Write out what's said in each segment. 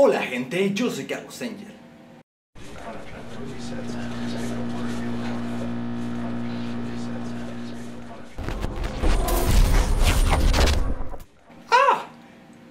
Hola gente, yo soy Carlos Angel. ¡Ah!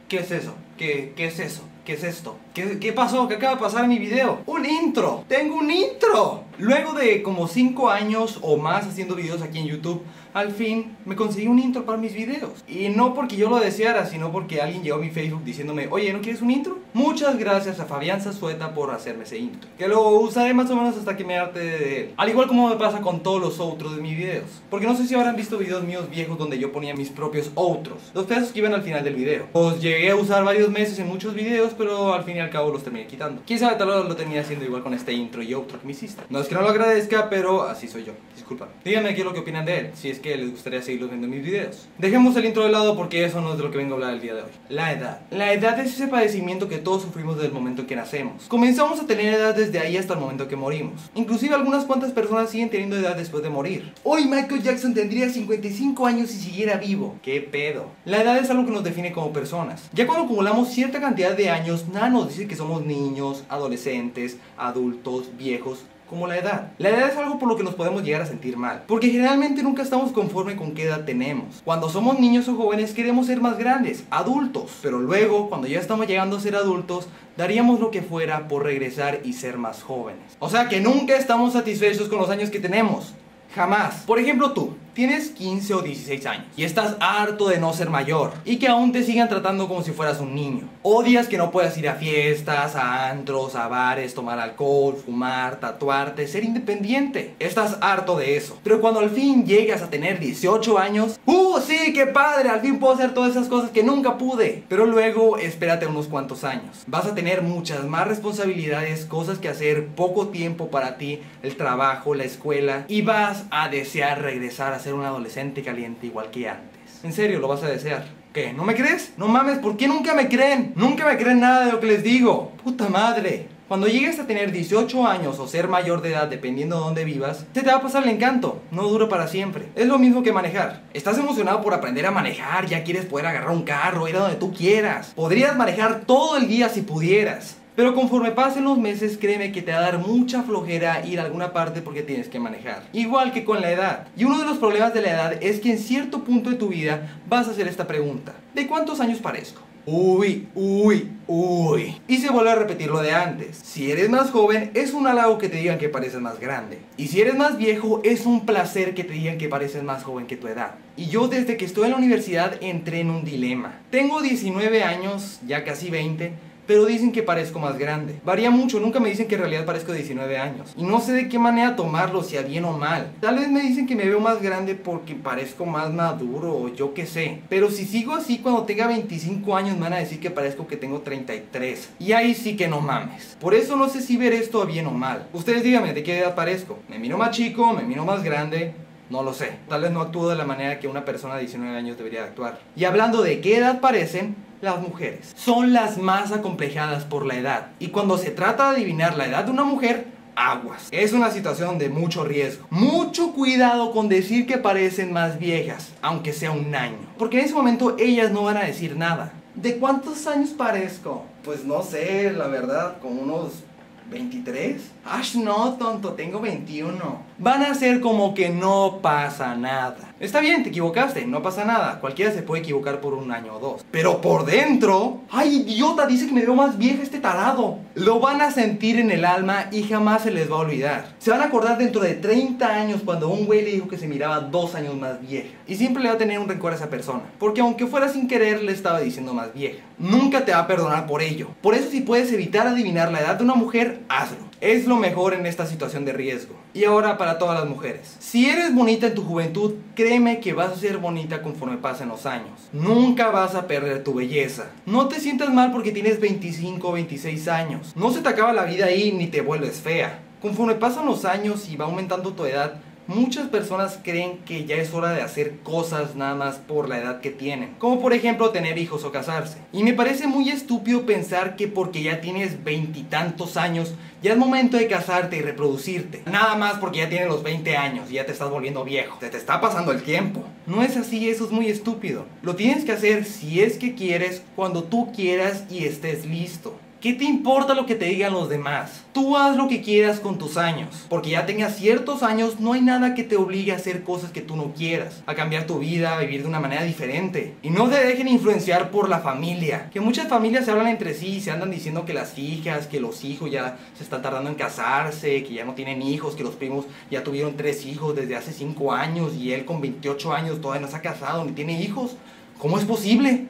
¿Qué es eso? ¿Qué, qué es eso? ¿Qué es esto? ¿Qué, ¿Qué pasó? ¿Qué acaba de pasar en mi video? ¡Un intro! ¡Tengo un intro! Luego de como 5 años o más haciendo videos aquí en YouTube, al fin me conseguí un intro para mis videos. Y no porque yo lo deseara, sino porque alguien llegó a mi Facebook diciéndome, oye, ¿no quieres un intro? Muchas gracias a Fabián Zazueta por hacerme ese intro. Que lo usaré más o menos hasta que me harte de él. Al igual como me pasa con todos los outros de mis videos. Porque no sé si habrán visto videos míos viejos donde yo ponía mis propios outros. Los pedazos que iban al final del video. Los llegué a usar varios meses en muchos videos, pero al fin y al cabo los terminé quitando. Quién sabe, tal vez lo terminé haciendo igual con este intro y outro que me hiciste. No es que no lo agradezca, pero así soy yo. Disculpa. Díganme es lo que opinan de él, si es que les gustaría seguirlos viendo en mis videos. Dejemos el intro de lado porque eso no es de lo que vengo a hablar el día de hoy. La edad. La edad es ese padecimiento que todos sufrimos desde el momento en que nacemos. Comenzamos a tener edad desde ahí hasta el momento que morimos. Inclusive algunas cuantas personas siguen teniendo edad después de morir. Hoy Michael Jackson tendría 55 años si siguiera vivo. ¿Qué pedo? La edad es algo que nos define como personas. Ya cuando acumulamos cierta cantidad de años, nada nos dice que somos niños, adolescentes, adultos, viejos, como la edad. La edad es algo por lo que nos podemos llegar a sentir mal, porque generalmente nunca estamos conforme con qué edad tenemos. Cuando somos niños o jóvenes queremos ser más grandes, adultos, pero luego cuando ya estamos llegando a ser adultos, daríamos lo que fuera por regresar y ser más jóvenes. O sea que nunca estamos satisfechos con los años que tenemos. Jamás. Por ejemplo tú, tienes 15 o 16 años y estás harto de no ser mayor y que aún te sigan tratando como si fueras un niño. Odias que no puedas ir a fiestas, a antros, a bares, tomar alcohol, fumar, tatuarte, ser independiente. Estás harto de eso. Pero cuando al fin llegas a tener 18 años, ¡uh, sí, qué padre! Al fin puedo hacer todas esas cosas que nunca pude. Pero luego espérate unos cuantos años. Vas a tener muchas más responsabilidades, cosas que hacer, poco tiempo para ti, el trabajo, la escuela y vas a desear regresar a ser un adolescente caliente igual que antes. En serio, lo vas a desear. ¿Qué? ¿No me crees? No mames, ¿por qué nunca me creen? Nunca me creen nada de lo que les digo. Puta madre. Cuando llegues a tener 18 años o ser mayor de edad, dependiendo de dónde vivas, se te va a pasar el encanto. No dura para siempre. Es lo mismo que manejar. Estás emocionado por aprender a manejar, ya quieres poder agarrar un carro, ir a donde tú quieras. Podrías manejar todo el día si pudieras. Pero conforme pasen los meses, créeme que te va a dar mucha flojera ir a alguna parte porque tienes que manejar. Igual que con la edad. Y uno de los problemas de la edad es que en cierto punto de tu vida vas a hacer esta pregunta. ¿De cuántos años parezco? Uy, uy, uy. Y se vuelve a repetir lo de antes. Si eres más joven, es un halago que te digan que pareces más grande. Y si eres más viejo, es un placer que te digan que pareces más joven que tu edad. Y yo desde que estoy en la universidad entré en un dilema. Tengo 19 años, ya casi 20 pero dicen que parezco más grande. Varía mucho, nunca me dicen que en realidad parezco de 19 años. Y no sé de qué manera tomarlo, si a bien o mal. Tal vez me dicen que me veo más grande porque parezco más maduro o yo qué sé. Pero si sigo así cuando tenga 25 años me van a decir que parezco que tengo 33. Y ahí sí que no mames. Por eso no sé si ver esto a bien o mal. Ustedes díganme de qué edad parezco. ¿Me miro más chico? ¿Me miro más grande? No lo sé. Tal vez no actúo de la manera que una persona de 19 años debería actuar. Y hablando de qué edad parecen, las mujeres son las más acomplejadas por la edad. Y cuando se trata de adivinar la edad de una mujer, aguas. Es una situación de mucho riesgo. Mucho cuidado con decir que parecen más viejas, aunque sea un año. Porque en ese momento ellas no van a decir nada. ¿De cuántos años parezco? Pues no sé, la verdad, como unos 23. Ash, no, tonto, tengo 21. Van a ser como que no pasa nada. Está bien, te equivocaste, no pasa nada. Cualquiera se puede equivocar por un año o dos. Pero por dentro, ¡ay, idiota! Dice que me veo más vieja este tarado. Lo van a sentir en el alma y jamás se les va a olvidar. Se van a acordar dentro de 30 años cuando un güey le dijo que se miraba dos años más vieja. Y siempre le va a tener un rencor a esa persona. Porque aunque fuera sin querer, le estaba diciendo más vieja. Nunca te va a perdonar por ello. Por eso si puedes evitar adivinar la edad de una mujer, hazlo. Es lo mejor en esta situación de riesgo. Y ahora para todas las mujeres. Si eres bonita en tu juventud, créeme que vas a ser bonita conforme pasen los años. Nunca vas a perder tu belleza. No te sientas mal porque tienes 25 o 26 años. No se te acaba la vida ahí ni te vuelves fea. Conforme pasan los años y va aumentando tu edad, muchas personas creen que ya es hora de hacer cosas nada más por la edad que tienen. Como por ejemplo tener hijos o casarse. Y me parece muy estúpido pensar que porque ya tienes veintitantos años, ya es momento de casarte y reproducirte. Nada más porque ya tienes los 20 años y ya te estás volviendo viejo. Se te está pasando el tiempo. No es así, eso es muy estúpido. Lo tienes que hacer si es que quieres, cuando tú quieras y estés listo. ¿Qué te importa lo que te digan los demás? Tú haz lo que quieras con tus años. Porque ya tengas ciertos años, no hay nada que te obligue a hacer cosas que tú no quieras. A cambiar tu vida, a vivir de una manera diferente. Y no te dejen influenciar por la familia. Que muchas familias se hablan entre sí y se andan diciendo que las hijas, que los hijos ya se están tardando en casarse, que ya no tienen hijos, que los primos ya tuvieron tres hijos desde hace cinco años y él con 28 años todavía no se ha casado ni tiene hijos. ¿Cómo es posible?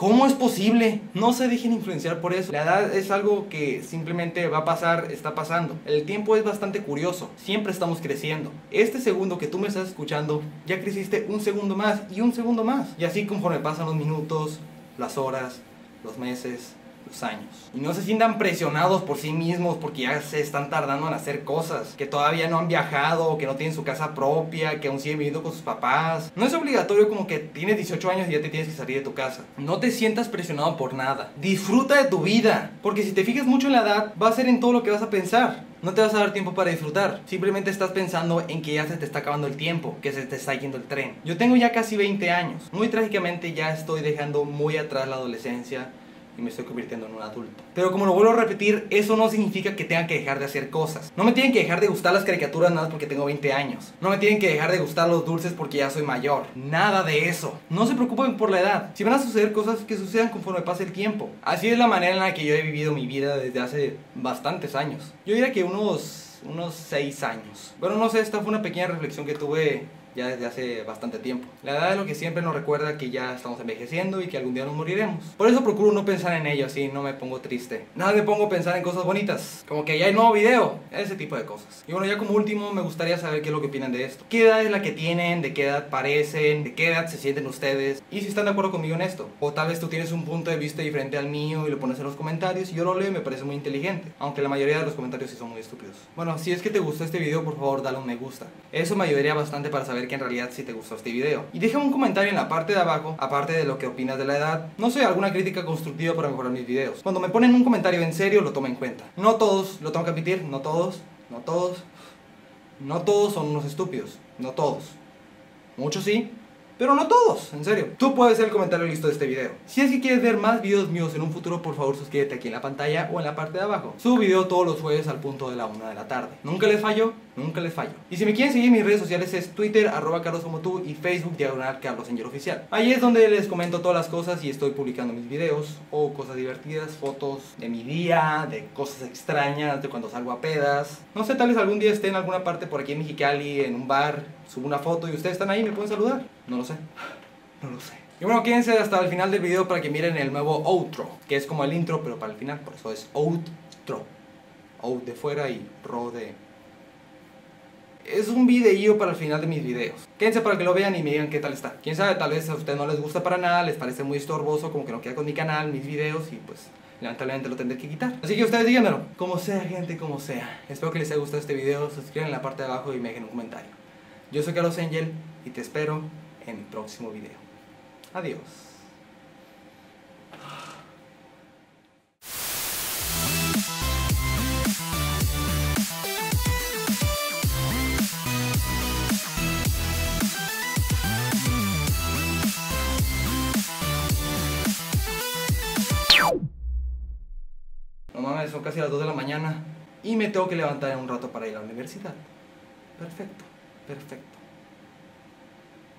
¿Cómo es posible? No se dejen influenciar por eso. La edad es algo que simplemente va a pasar, está pasando. El tiempo es bastante curioso. Siempre estamos creciendo. Este segundo que tú me estás escuchando, ya creciste un segundo más y un segundo más. Y así conforme pasan los minutos, las horas, los meses, años. Y no se sientan presionados por sí mismos porque ya se están tardando en hacer cosas, que todavía no han viajado, que no tienen su casa propia, que aún siguen viviendo con sus papás. No es obligatorio como que tienes 18 años y ya te tienes que salir de tu casa. No te sientas presionado por nada. Disfruta de tu vida, porque si te fijas mucho en la edad, va a ser en todo lo que vas a pensar. No te vas a dar tiempo para disfrutar. Simplemente estás pensando en que ya se te está acabando el tiempo, que se te está yendo el tren. Yo tengo ya casi 20 años. Muy trágicamente ya estoy dejando muy atrás la adolescencia me estoy convirtiendo en un adulto. Pero como lo vuelvo a repetir, eso no significa que tenga que dejar de hacer cosas. No me tienen que dejar de gustar las caricaturas nada porque tengo 20 años. No me tienen que dejar de gustar los dulces porque ya soy mayor. Nada de eso. No se preocupen por la edad. Si van a suceder cosas que sucedan conforme pase el tiempo. Así es la manera en la que yo he vivido mi vida desde hace bastantes años. Yo diría que unos unos 6 años. Bueno, no sé, esta fue una pequeña reflexión que tuve ya desde hace bastante tiempo. La edad es lo que siempre nos recuerda que ya estamos envejeciendo y que algún día nos moriremos. Por eso procuro no pensar en ello así, no me pongo triste. Nada me pongo a pensar en cosas bonitas, como que ya hay nuevo video, ese tipo de cosas. Y bueno, ya como último me gustaría saber qué es lo que opinan de esto. ¿Qué edad es la que tienen? ¿De qué edad parecen? ¿De qué edad se sienten ustedes? Y si están de acuerdo conmigo en esto. O tal vez tú tienes un punto de vista diferente al mío y lo pones en los comentarios y yo lo leo y me parece muy inteligente. Aunque la mayoría de los comentarios sí son muy estúpidos. Bueno, si es que te gustó este video, por favor dale un me gusta. Eso me ayudaría bastante para saber que en realidad sí te gustó este video. Y déjame un comentario en la parte de abajo, aparte de lo que opinas de la edad. No sé, alguna crítica constructiva para mejorar mis videos. Cuando me ponen un comentario en serio, lo tomo en cuenta. No todos, lo tengo que admitir, no todos, no todos. No todos son unos estúpidos, no todos. Muchos sí, pero no todos, en serio. Tú puedes ser el comentario listo de este video. Si es que quieres ver más videos míos en un futuro, por favor suscríbete aquí en la pantalla o en la parte de abajo. Subo video todos los jueves al punto de la 1 de la tarde. Nunca les fallo, nunca les fallo. Y si me quieren seguir en mis redes sociales es Twitter, arroba Carlos como tú y Facebook, diagonal Carlos Angel Oficial. Ahí es donde les comento todas las cosas y estoy publicando mis videos o cosas divertidas, fotos de mi día, de cosas extrañas, de cuando salgo a pedas. No sé, tal vez algún día esté en alguna parte por aquí en Mexicali, en un bar, subo una foto y ustedes están ahí me pueden saludar. No lo sé. No lo sé. Y bueno, quédense hasta el final del video para que miren el nuevo outro, que es como el intro, pero para el final, por eso es outro. Out de fuera y ro de... Es un video para el final de mis videos. Quédense para que lo vean y me digan qué tal está. Quién sabe, tal vez a ustedes no les gusta para nada, les parece muy estorboso, como que no queda con mi canal, mis videos y pues lamentablemente lo tendré que quitar. Así que ustedes díganmelo. Como sea, gente, como sea. Espero que les haya gustado este video. Suscríbanse en la parte de abajo y me dejen un comentario. Yo soy Carlos Angel y te espero en el próximo video. Adiós. Son casi las 2 de la mañana y me tengo que levantar un rato para ir a la universidad. Perfecto, perfecto.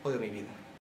Odio mi vida.